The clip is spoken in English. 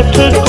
சற்று